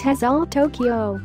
TESOL Tokyo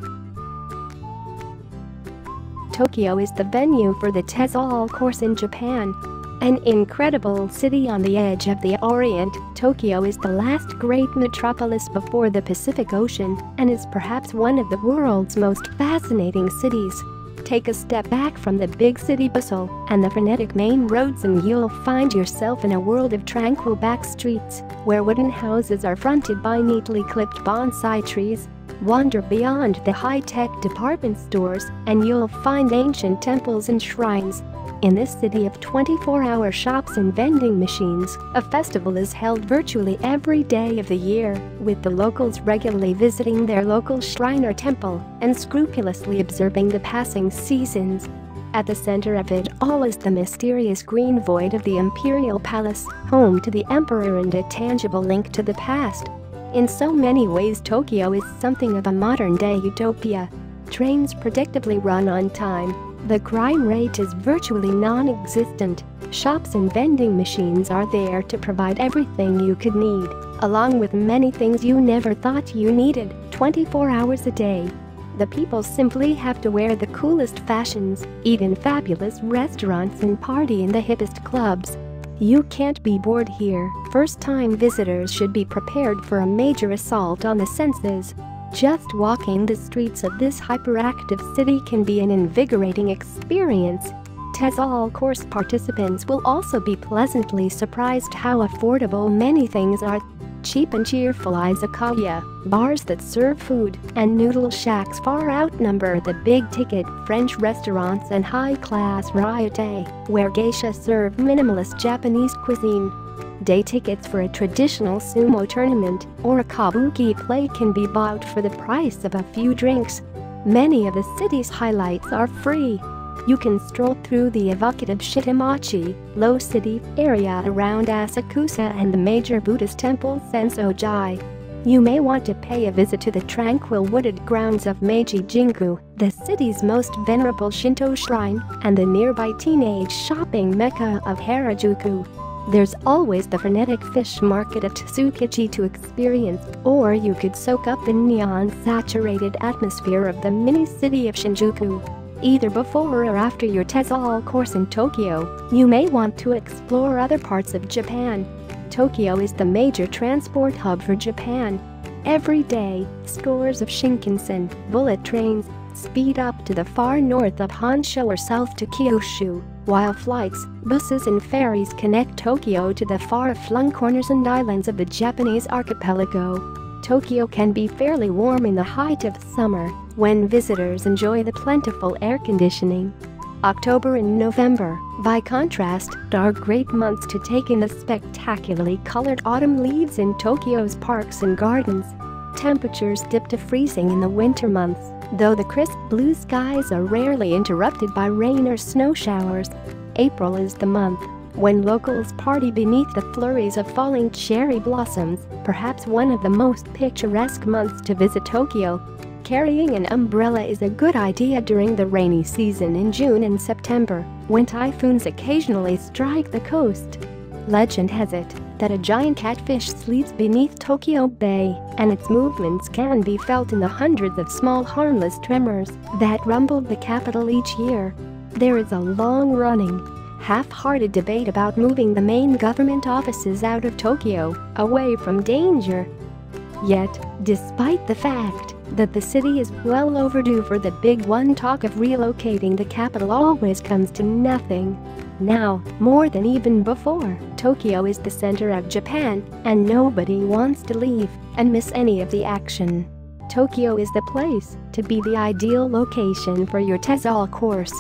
Tokyo is the venue for the TESOL course in Japan. An incredible city on the edge of the Orient, Tokyo is the last great metropolis before the Pacific Ocean and is perhaps one of the world's most fascinating cities. Take a step back from the big city bustle and the frenetic main roads and you'll find yourself in a world of tranquil back streets, where wooden houses are fronted by neatly clipped bonsai trees. Wander beyond the high-tech department stores and you'll find ancient temples and shrines. In this city of 24-hour shops and vending machines, a festival is held virtually every day of the year, with the locals regularly visiting their local shrine or temple and scrupulously observing the passing seasons. At the center of it all is the mysterious green void of the Imperial Palace, home to the Emperor and a tangible link to the past. In so many ways Tokyo is something of a modern-day utopia. Trains predictably run on time, the crime rate is virtually non-existent. Shops and vending machines are there to provide everything you could need, along with many things you never thought you needed, 24 hours a day. The people simply have to wear the coolest fashions, eat in fabulous restaurants and party in the hippest clubs. You can't be bored here. First-time visitors should be prepared for a major assault on the senses. Just walking the streets of this hyperactive city can be an invigorating experience. TESOL course participants will also be pleasantly surprised how affordable many things are. Cheap and cheerful izakaya, bars that serve food, and noodle shacks far outnumber the big-ticket French restaurants and high-class ryotei, where geisha serve minimalist Japanese cuisine. Day tickets for a traditional sumo tournament or a kabuki play can be bought for the price of a few drinks. Many of the city's highlights are free. You can stroll through the evocative Shitamachi, Low City area around Asakusa and the major Buddhist temple Sensoji. You may want to pay a visit to the tranquil wooded grounds of Meiji Jingu, the city's most venerable Shinto shrine, and the nearby teenage shopping mecca of Harajuku. There's always the frenetic fish market at Tsukiji to experience, or you could soak up the neon-saturated atmosphere of the mini-city of Shinjuku. Either before or after your TESOL course in Tokyo, you may want to explore other parts of Japan. Tokyo is the major transport hub for Japan. Every day, scores of Shinkansen, bullet trains, speed up to the far north of Honshu or south to Kyushu, while flights, buses and ferries connect Tokyo to the far-flung corners and islands of the Japanese archipelago. Tokyo can be fairly warm in the height of summer, when visitors enjoy the plentiful air conditioning. October and November, by contrast, are great months to take in the spectacularly colored autumn leaves in Tokyo's parks and gardens. Temperatures dip to freezing in the winter months, though the crisp blue skies are rarely interrupted by rain or snow showers. April is the month when locals party beneath the flurries of falling cherry blossoms, perhaps one of the most picturesque months to visit Tokyo. Carrying an umbrella is a good idea during the rainy season in June and September, when typhoons occasionally strike the coast. Legend has it that a giant catfish sleeps beneath Tokyo Bay, and its movements can be felt in the hundreds of small harmless tremors that rumble the capital each year. There is a long-running, half-hearted debate about moving the main government offices out of Tokyo, away from danger. Yet, despite the fact that the city is well overdue for the big one talk of relocating the capital always comes to nothing. Now, more than even before, Tokyo is the center of Japan, and nobody wants to leave and miss any of the action. Tokyo is the place to be the ideal location for your TESOL course.